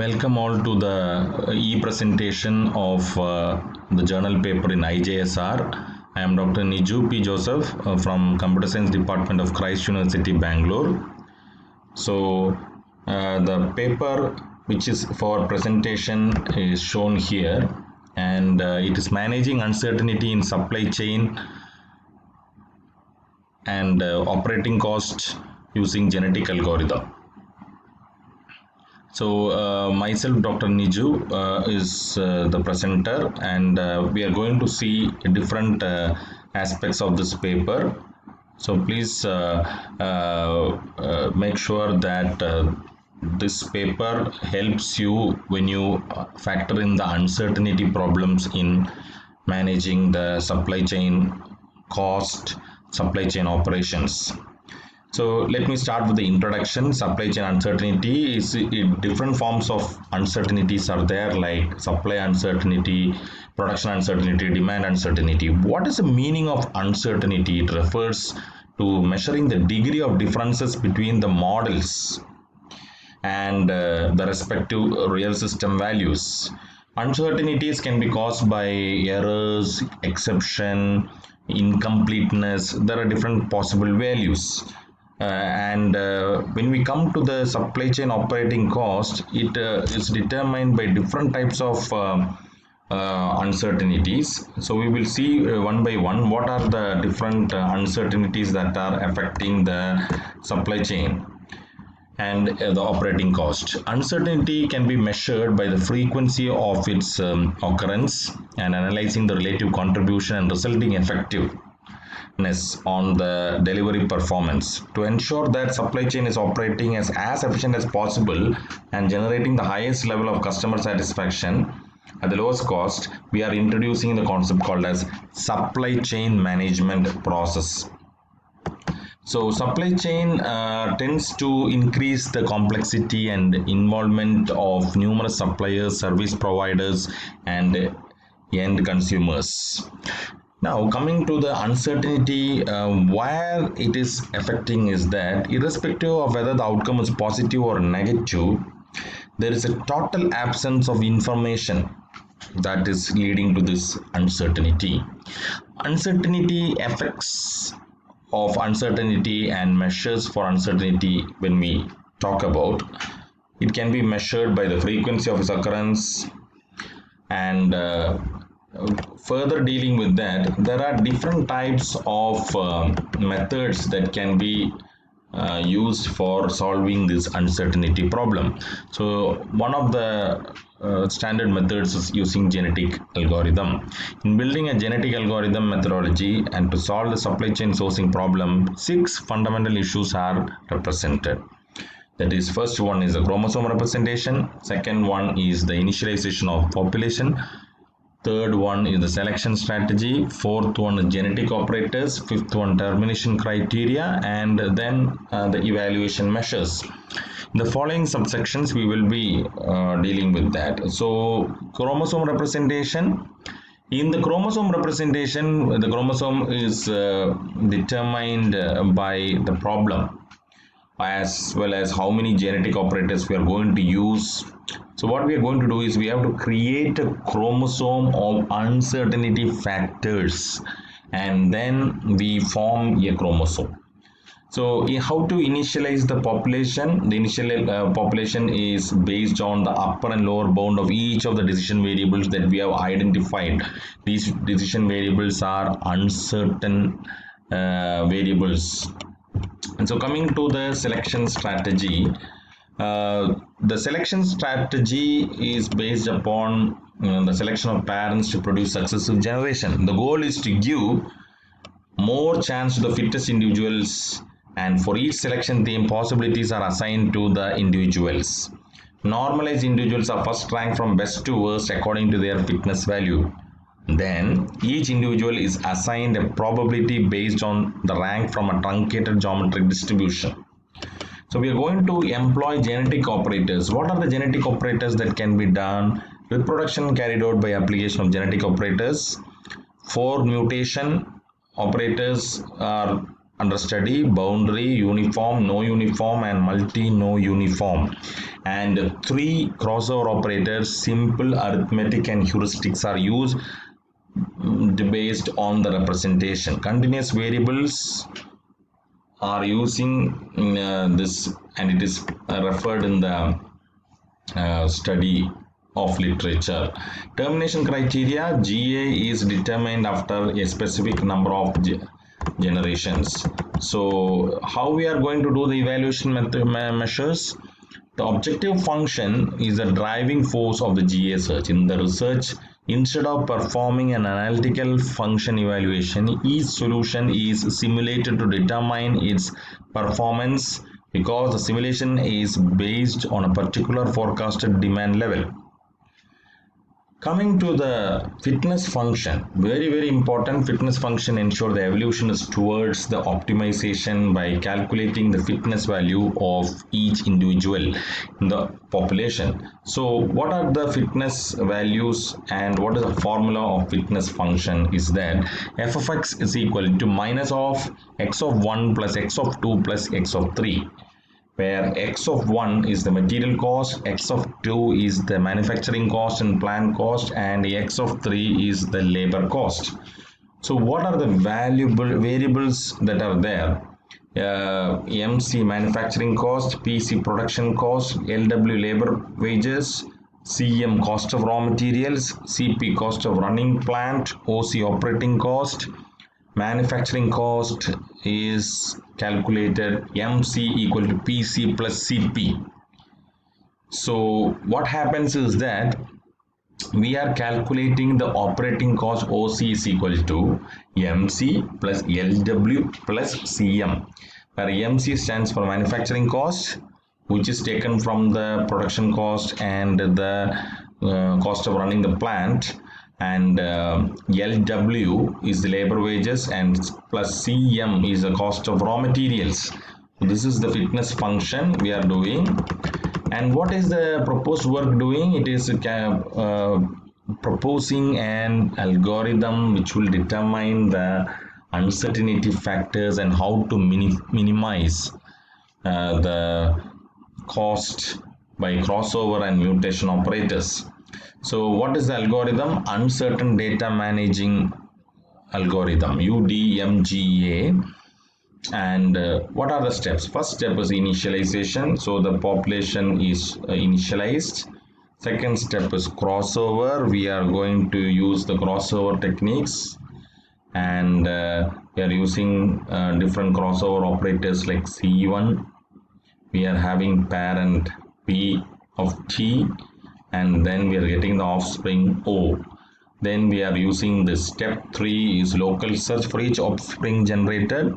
Welcome all to the uh, e-presentation of uh, the journal paper in IJSR. I am Dr. Niju P. Joseph uh, from Computer Science Department of Christ University, Bangalore. So uh, the paper which is for presentation is shown here and uh, it is managing uncertainty in supply chain and uh, operating cost using genetic algorithm. So uh, myself, Dr. Niju, uh, is uh, the presenter, and uh, we are going to see different uh, aspects of this paper. So please uh, make sure that this paper helps you when you factor in the uncertainty problems in managing the supply chain cost, supply chain operations. So let me start with the introduction. Supply chain uncertainty is it, different forms of uncertainties are there like supply uncertainty, production uncertainty, demand uncertainty. What is the meaning of uncertainty? It refers to measuring the degree of differences between the models and uh, the respective real system values. Uncertainties can be caused by errors, exception, incompleteness. There are different possible values. Uh, and uh, when we come to the supply chain operating cost, it uh, is determined by different types of um, uh, uncertainties. So we will see uh, one by one what are the different uh, uncertainties that are affecting the supply chain and the operating cost. Uncertainty can be measured by the frequency of its um, occurrence and analyzing the relative contribution and resulting effectiveness on the delivery performance. To ensure that supply chain is operating as, as efficient as possible and generating the highest level of customer satisfaction at the lowest cost, we are introducing the concept called as supply chain management process. So supply chain uh, tends to increase the complexity and involvement of numerous suppliers, service providers, and end consumers. Now, coming to the uncertainty, uh, where it is affecting is that irrespective of whether the outcome is positive or negative, there is a total absence of information that is leading to this uncertainty. Uncertainty affects of uncertainty and measures for uncertainty when we talk about it can be measured by the frequency of its occurrence and uh, further dealing with that there are different types of uh, methods that can be uh, used for solving this uncertainty problem. So one of the uh, standard methods is using genetic algorithm. In building a genetic algorithm methodology and to solve the supply chain sourcing problem six fundamental issues are represented. That is first one is the chromosome representation. Second one is the initialization of population third one is the selection strategy fourth one genetic operators fifth one termination criteria and then uh, the evaluation measures. In the following subsections we will be uh, dealing with that. So chromosome representation. In the chromosome representation the chromosome is uh, determined uh, by the problem as well as how many genetic operators we are going to use so what we are going to do is we have to create a chromosome of uncertainty factors and then we form a chromosome. So how to initialize the population? The initial uh, population is based on the upper and lower bound of each of the decision variables that we have identified. These decision variables are uncertain uh, variables. And so coming to the selection strategy, uh, the selection strategy is based upon you know, the selection of parents to produce successive generation. The goal is to give more chance to the fittest individuals and for each selection theme possibilities are assigned to the individuals. Normalized individuals are first ranked from best to worst according to their fitness value. Then each individual is assigned a probability based on the rank from a truncated geometric distribution. So we are going to employ genetic operators. What are the genetic operators that can be done? Reproduction carried out by application of genetic operators. Four mutation, operators are under study boundary uniform no uniform and multi no uniform and three crossover operators simple arithmetic and heuristics are used mm, based on the representation continuous variables are using mm, uh, this and it is referred in the uh, study of literature. Termination criteria GA is determined after a specific number of generations. So how we are going to do the evaluation measures? The objective function is the driving force of the GA search. In the research, instead of performing an analytical function evaluation, each solution is simulated to determine its performance because the simulation is based on a particular forecasted demand level coming to the fitness function very very important fitness function ensure the evolution is towards the optimization by calculating the fitness value of each individual in the population. So what are the fitness values and what is the formula of fitness function is that f of x is equal to minus of x of 1 plus x of 2 plus x of 3 where x of 1 is the material cost, x of 2 is the manufacturing cost and plant cost and x of 3 is the labor cost. So what are the valuable variables that are there? Uh, MC manufacturing cost, PC production cost, LW labor wages, CM cost of raw materials, CP cost of running plant, OC operating cost, manufacturing cost is calculated MC equal to PC plus CP. So what happens is that we are calculating the operating cost OC is equal to MC plus LW plus CM where MC stands for manufacturing cost which is taken from the production cost and the uh, cost of running the plant and uh, LW is the labor wages and plus CM is the cost of raw materials. This is the fitness function we are doing and what is the proposed work doing? It is uh, proposing an algorithm which will determine the uncertainty factors and how to mini minimize uh, the cost by crossover and mutation operators. So what is the algorithm? Uncertain data managing algorithm UDMGA and uh, what are the steps? First step is initialization. So the population is uh, initialized. Second step is crossover. We are going to use the crossover techniques and uh, we are using uh, different crossover operators like C1. We are having parent P of T and then we are getting the offspring O. Then we are using the step 3 is local search for each offspring generated.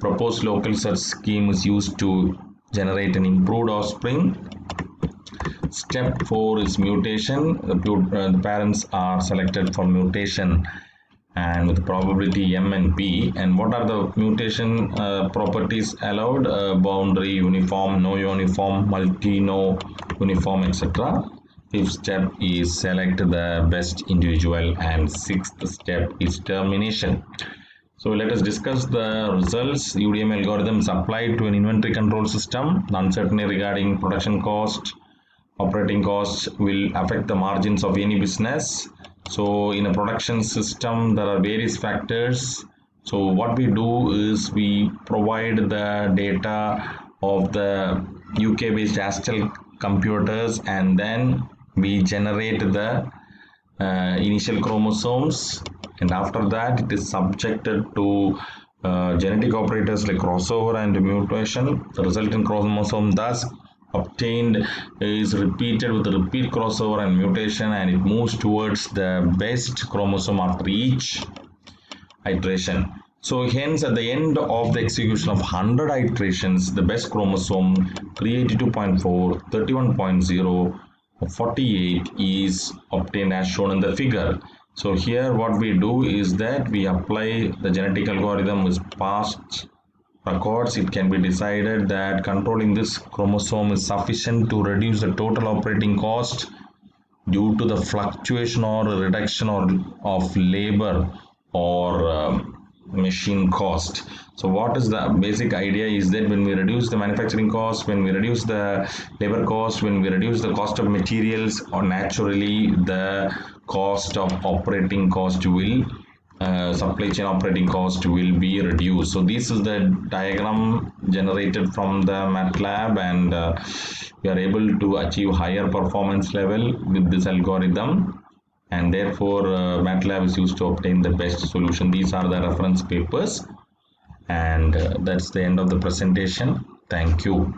Proposed local search scheme is used to generate an improved offspring. Step 4 is mutation. The, uh, parents are selected for mutation and with probability m and p and what are the mutation uh, properties allowed uh, boundary uniform no uniform multi no uniform etc Fifth step is select the best individual and sixth step is termination. So let us discuss the results. UDM algorithm is applied to an inventory control system. Uncertainty regarding production cost, operating costs will affect the margins of any business. So in a production system, there are various factors. So what we do is we provide the data of the UK based Astel computers and then we generate the uh, initial chromosomes and after that it is subjected to uh, genetic operators like crossover and mutation. The resultant chromosome thus obtained is repeated with repeat crossover and mutation and it moves towards the best chromosome after each iteration. So hence at the end of the execution of 100 iterations the best chromosome 382.4 31.0 48 is obtained as shown in the figure. So here what we do is that we apply the genetic algorithm with past records. It can be decided that controlling this chromosome is sufficient to reduce the total operating cost due to the fluctuation or reduction or of labor or um, machine cost. So what is the basic idea is that when we reduce the manufacturing cost when we reduce the labor cost when we reduce the cost of materials or naturally the cost of operating cost will uh, supply chain operating cost will be reduced. So this is the diagram generated from the MATLAB and uh, we are able to achieve higher performance level with this algorithm and therefore uh, MATLAB is used to obtain the best solution. These are the reference papers and uh, that's the end of the presentation. Thank you.